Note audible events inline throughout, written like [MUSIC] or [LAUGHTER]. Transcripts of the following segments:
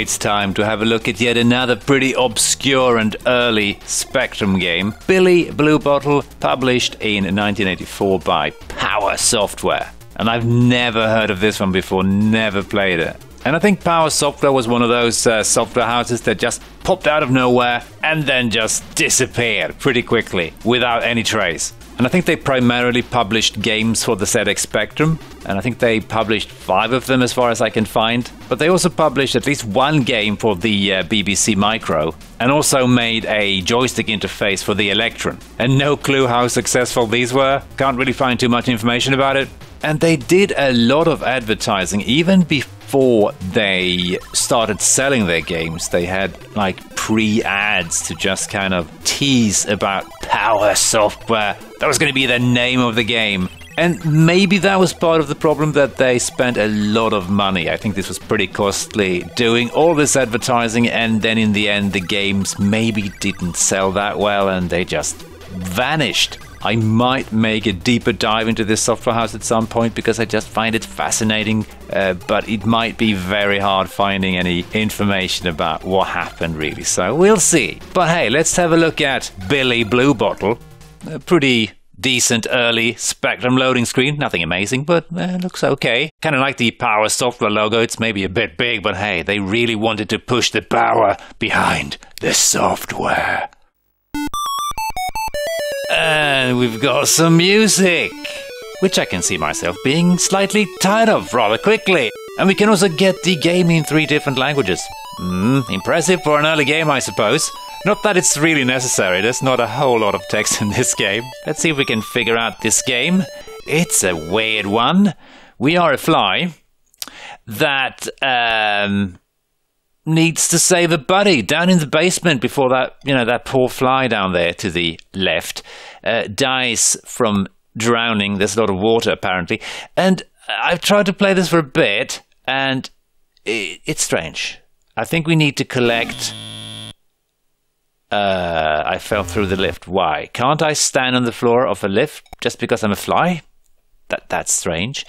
it's time to have a look at yet another pretty obscure and early Spectrum game, Billy Bluebottle, published in 1984 by Power Software. And I've never heard of this one before, never played it. And I think Power Software was one of those uh, software houses that just popped out of nowhere and then just disappeared pretty quickly without any trace. And I think they primarily published games for the ZX Spectrum, and I think they published five of them as far as I can find. But they also published at least one game for the uh, BBC Micro, and also made a joystick interface for the Electron. And no clue how successful these were. Can't really find too much information about it. And they did a lot of advertising even before they started selling their games. They had like pre ads to just kind of tease about Power Software. That was going to be the name of the game. And maybe that was part of the problem that they spent a lot of money. I think this was pretty costly doing all this advertising, and then in the end, the games maybe didn't sell that well and they just vanished. I might make a deeper dive into this software house at some point because I just find it fascinating, uh, but it might be very hard finding any information about what happened really. So we'll see. But hey, let's have a look at Billy Bluebottle. A pretty decent early Spectrum loading screen. Nothing amazing, but uh, looks okay. Kind of like the Power Software logo. It's maybe a bit big, but hey, they really wanted to push the power behind the software. And we've got some music, which I can see myself being slightly tired of rather quickly. And we can also get the game in three different languages. Mm, impressive for an early game, I suppose. Not that it's really necessary, there's not a whole lot of text in this game. Let's see if we can figure out this game. It's a weird one. We are a fly that um, needs to save a buddy down in the basement before that, you know, that poor fly down there to the left uh, dies from drowning. There's a lot of water apparently. And I've tried to play this for a bit and it, it's strange. I think we need to collect. Uh, I fell through the lift. Why? Can't I stand on the floor of a lift just because I'm a fly? That that's strange.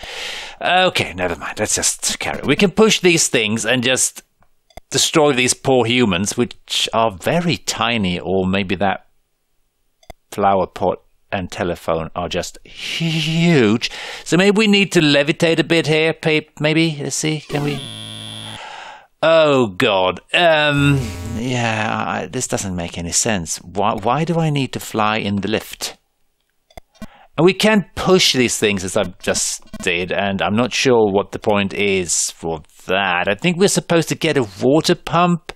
Okay, never mind. Let's just carry. We can push these things and just destroy these poor humans, which are very tiny, or maybe that flower pot and telephone are just huge. So maybe we need to levitate a bit here. Maybe let's see. Can we? Oh God. Um. Yeah. I, this doesn't make any sense. Why? Why do I need to fly in the lift? And we can push these things as I just did, and I'm not sure what the point is for that. I think we're supposed to get a water pump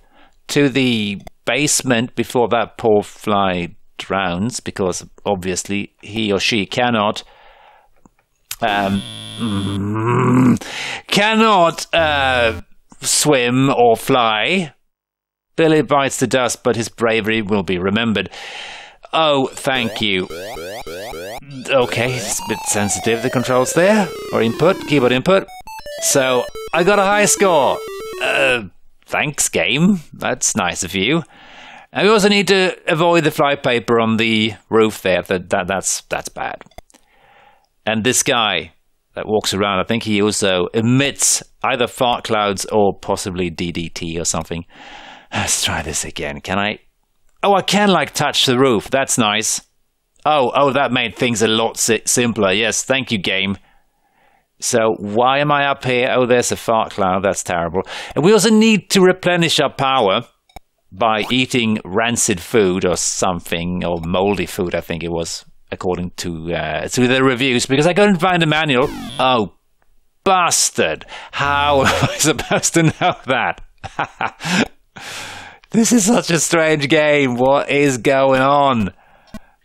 to the basement before that poor fly drowns, because obviously he or she cannot. Um, cannot uh, swim or fly. Billy bites the dust, but his bravery will be remembered. Oh, thank you. Okay, it's a bit sensitive, the controls there. Or input, keyboard input. So, I got a high score. Uh, thanks, game. That's nice of you. And we also need to avoid the flypaper on the roof there. That, that that's that's bad. And this guy that walks around, I think he also emits either fart clouds or possibly DDT or something. Let's try this again. Can I Oh, I can like touch the roof. That's nice. Oh, oh, that made things a lot si- simpler. Yes, thank you, game. So why am I up here? Oh, there's a fart cloud. That's terrible. And we also need to replenish our power by eating rancid food or something, or moldy food, I think it was, according to uh, to the reviews, because I couldn't find a manual. Oh, bastard! How am I [LAUGHS] supposed to know that? [LAUGHS] This is such a strange game. What is going on?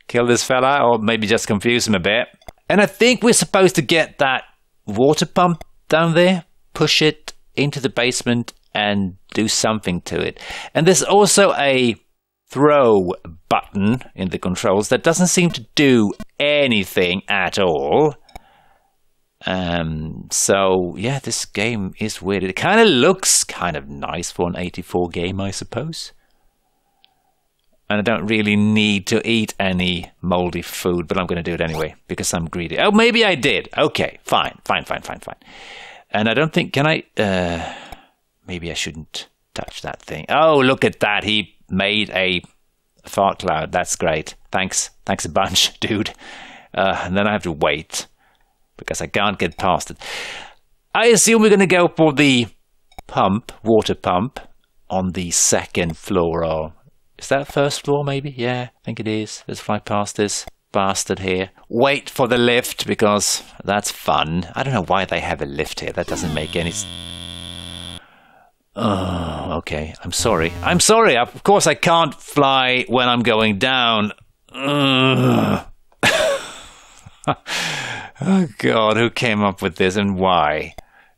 Kill this fella, or maybe just confuse him a bit. And I think we're supposed to get that water pump down there, push it into the basement, and do something to it. And there's also a throw button in the controls that doesn't seem to do anything at all. Um, so yeah, this game is weird. It kind of looks kind of nice for an 84 game, I suppose. And I don't really need to eat any moldy food, but I'm going to do it anyway because I'm greedy. Oh, maybe I did. Okay, fine, fine, fine, fine, fine. And I don't think can I. Uh, maybe I shouldn't touch that thing. Oh, look at that. He made a fart cloud. That's great. Thanks. Thanks a bunch, [LAUGHS] dude. Uh, and then I have to wait because I can't get past it. I assume we're going to go for the pump, water pump, on the second floor. Or is that first floor, maybe? Yeah, I think it is. Let's fly past this bastard here. Wait for the lift because that's fun. I don't know why they have a lift here. That doesn't make any Oh, okay. I'm sorry. I'm sorry. Of course, I can't fly when I'm going down. [LAUGHS] oh, God. Who came up with this and why?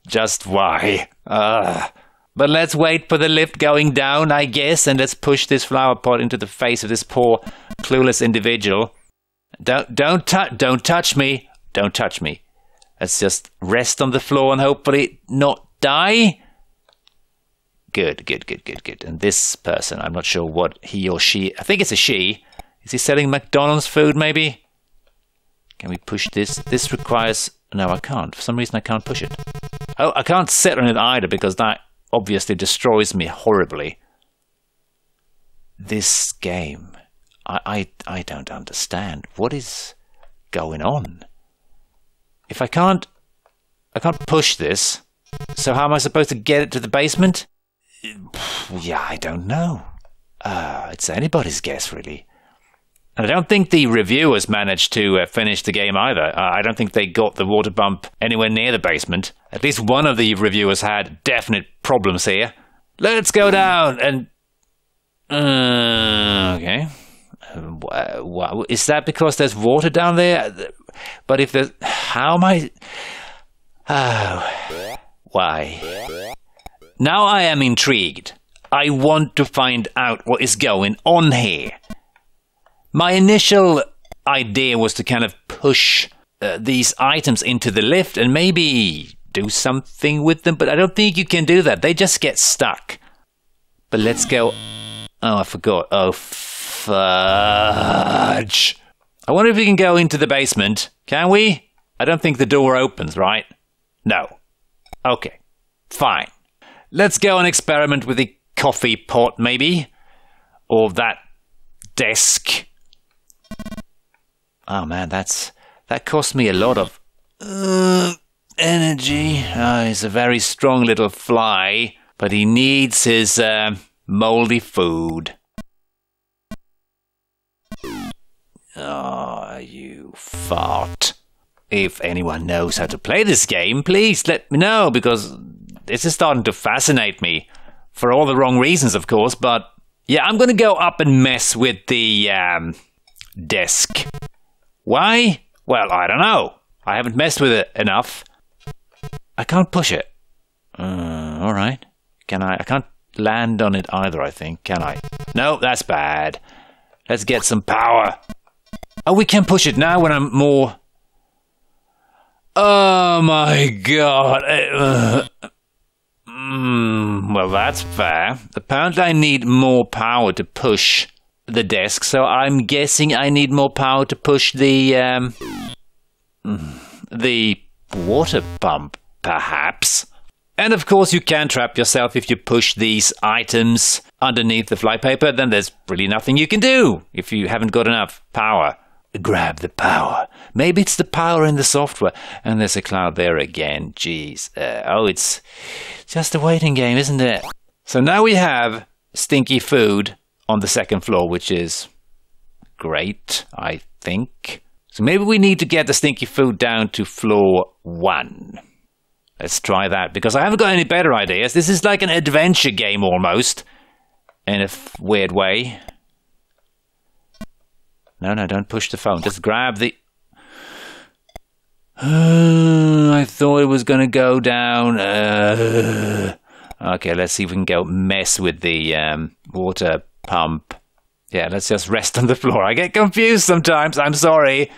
Just why? Uh. But let's wait for the lift going down, I guess, and let's push this flower pot into the face of this poor, clueless individual. Don't, don't, tu- don't touch me. Don't touch me. Let's just rest on the floor and hopefully not die. Good, good, good, good, good. And this person, I'm not sure what he or she, I think it's a she. Is he selling McDonald's food maybe? Can we push this? This requires, no, I can't. For some reason, I can't push it. Oh, I can't sit on it either because that obviously destroys me horribly. This game, I, I, I don't understand. What is going on? If I can't, I can't push this, so how am I supposed to get it to the basement? [SIGHS] Yeah, I don't know. Uh, it's anybody's guess, really. And I don't think the reviewers managed to uh, finish the game either. Uh, I don't think they got the water bump anywhere near the basement. At least one of the reviewers had definite problems here. Let's go down and. Uh, okay. Uh, is that because there's water down there? But if there's. How am I. Oh. Why? Now I am intrigued. I want to find out what is going on here. My initial idea was to kind of push uh, these items into the lift and maybe do something with them, but I don't think you can do that. They just get stuck. But let's go. Oh, I forgot. Oh, fudge. I wonder if we can go into the basement. Can we? I don't think the door opens, right? No. Okay. Fine. Let's go and experiment with the coffee pot, maybe. Or that desk. Oh man, that's that cost me a lot of uh, energy. Oh, he's a very strong little fly, but he needs his uh, moldy food. Oh, you fart. If anyone knows how to play this game, please let me know because this is starting to fascinate me. For all the wrong reasons, of course, but yeah, I'm gonna go up and mess with the um, desk. Why? Well, I don't know. I haven't messed with it enough. I can't push it. Uh, all right. Can I? I can't land on it either, I think. Can I? No, that's bad. Let's get some power. Oh, we can push it now when I'm more. Oh my god. Uh, Mm, well, that's fair. Apparently, I need more power to push the desk, so I'm guessing I need more power to push the um, the water pump, perhaps. And of course, you can trap yourself if you push these items underneath the flypaper. Then there's really nothing you can do if you haven't got enough power. Grab the power. Maybe it's the power in the software. And there's a cloud there again. Jeez. Uh, oh, it's just a waiting game, isn't it? So now we have stinky food on the second floor, which is great, I think. So maybe we need to get the stinky food down to floor one. Let's try that because I haven't got any better ideas. This is like an adventure game almost, in a weird way. No, no, don't push the phone. Just grab the. [SIGHS] I thought it was going to go down. Uh, [SIGHS] okay, let's see if we can go mess with the um, water pump. Yeah, let's just rest on the floor. I get confused sometimes. I'm sorry.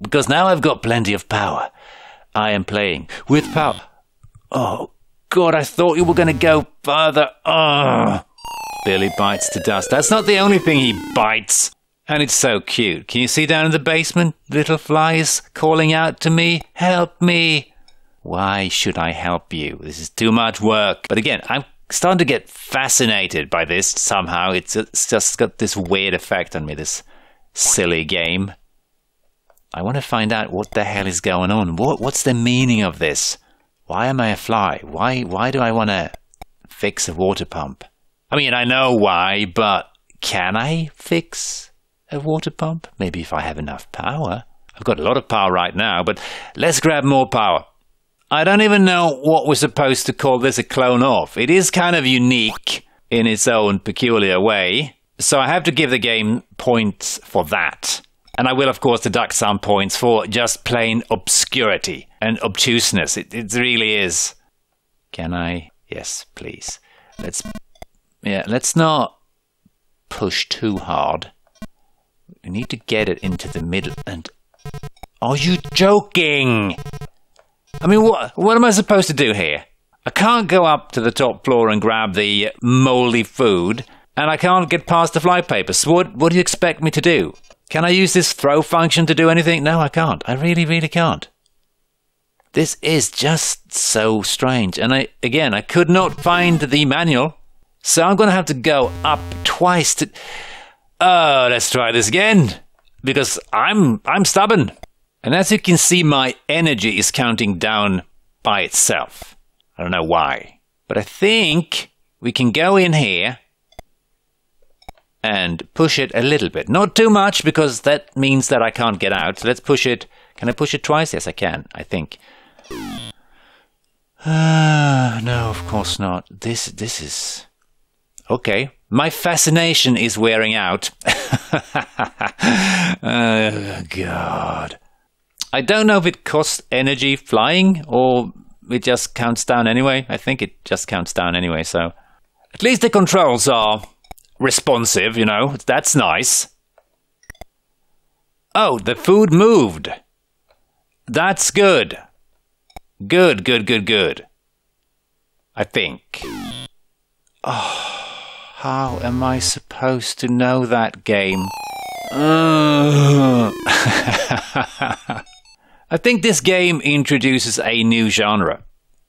Because now I've got plenty of power. I am playing with power. Oh, God, I thought you were going to go further. Oh. Billy bites to dust. That's not the only thing he bites. And it's so cute. Can you see down in the basement? Little flies calling out to me, Help me! Why should I help you? This is too much work. But again, I'm starting to get fascinated by this somehow. It's, it's just got this weird effect on me, this silly game. I want to find out what the hell is going on. What what's the meaning of this? Why am I a fly? Why why do I want to fix a water pump? I mean, I know why, but can I fix a water pump? Maybe if I have enough power. I've got a lot of power right now, but let's grab more power. I don't even know what we're supposed to call this a clone of. It is kind of unique in its own peculiar way, so I have to give the game points for that. And I will, of course, deduct some points for just plain obscurity and obtuseness. It, it really is. Can I? Yes, please. Let's. Yeah, let's not push too hard. We need to get it into the middle and. Are you joking? I mean, what, what am I supposed to do here? I can't go up to the top floor and grab the moldy food, and I can't get past the flypaper. So what, what do you expect me to do? Can I use this throw function to do anything? No, I can't. I really, really can't. This is just so strange. And I, again, I could not find the manual. So I'm going to have to go up twice to. Oh, let's try this again. Because I'm, I'm stubborn. And as you can see, my energy is counting down by itself. I don't know why. But I think we can go in here and push it a little bit. Not too much because that means that I can't get out. So let's push it. Can I push it twice? Yes, I can, I think. Uh, [SIGHS] no, of course not. This this is okay. My fascination is wearing out. [LAUGHS] oh, God. I don't know if it costs energy flying or it just counts down anyway. I think it just counts down anyway, so. At least the controls are responsive, you know. That's nice. Oh, the food moved. That's good. Good, good, good, good. I think. Oh, how am I supposed to know that game? Uh. [LAUGHS] I think this game introduces a new genre.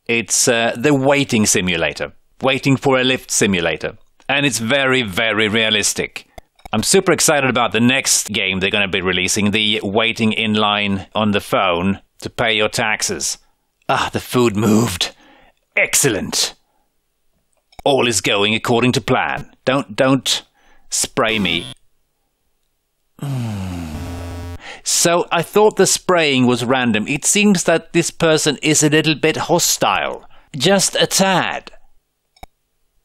It's uh, the waiting simulator, waiting for a lift simulator. And it's very, very realistic. I'm super excited about the next game they're going to be releasing the waiting in line on the phone to pay your taxes. Ah, the food moved. Excellent. All is going according to plan. Don't, don't spray me. Hmm. So I thought the spraying was random. It seems that this person is a little bit hostile. Just a tad.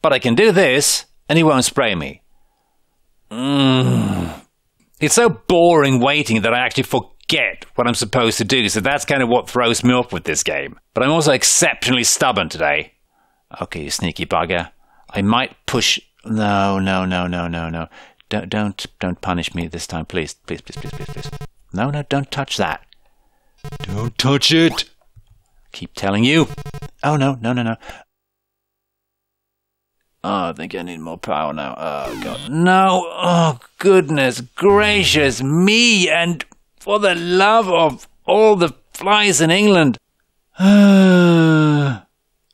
But I can do this, and he won't spray me. Mm. It's so boring waiting that I actually forget what I'm supposed to do, so that's kind of what throws me off with this game. But I'm also exceptionally stubborn today. Okay, you sneaky bugger. I might push... No, no, no, no, no, no. Don't, don't, don't punish me this time, please. Please, please, please, please, please. No, no, don't touch that. Don't touch it. Keep telling you. Oh, no, no, no, no. Oh, I think I need more power now. Oh, God. No. Oh, goodness gracious me. And for the love of all the flies in England. [SIGHS] you know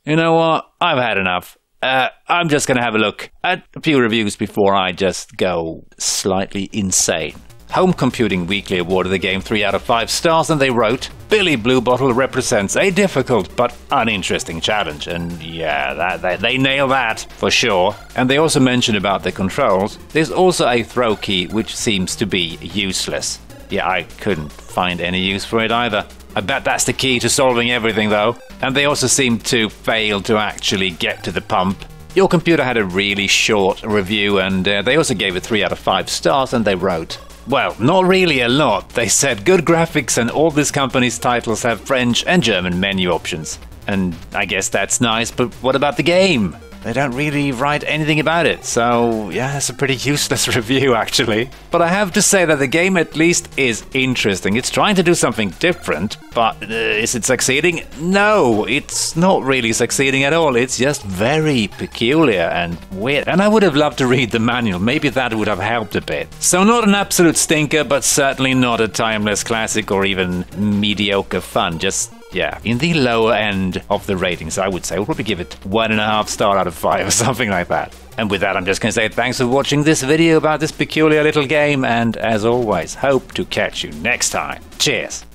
what? I've had enough. Uh, I'm just going to have a look at a few reviews before I just go slightly insane. Home Computing Weekly awarded the game 3 out of 5 stars and they wrote, Billy Bluebottle represents a difficult but uninteresting challenge. And yeah, that, that, they nail that for sure. And they also mentioned about the controls. There's also a throw key which seems to be useless. Yeah, I couldn't find any use for it either. I bet that's the key to solving everything though. And they also seem to fail to actually get to the pump. Your computer had a really short review and uh, they also gave it 3 out of 5 stars and they wrote, well, not really a lot. They said good graphics and all this company's titles have French and German menu options. And I guess that's nice, but what about the game? They don't really write anything about it, so yeah, it's a pretty useless [LAUGHS] review actually. But I have to say that the game at least is interesting. It's trying to do something different, but uh, is it succeeding? No, it's not really succeeding at all. It's just very peculiar and weird. And I would have loved to read the manual, maybe that would have helped a bit. So, not an absolute stinker, but certainly not a timeless classic or even mediocre fun. Just yeah, in the lower end of the ratings, I would say. I'll probably give it one and a half star out of five or [LAUGHS] something like that. And with that, I'm just going to say thanks for watching this video about this peculiar little game, and as always, hope to catch you next time. Cheers!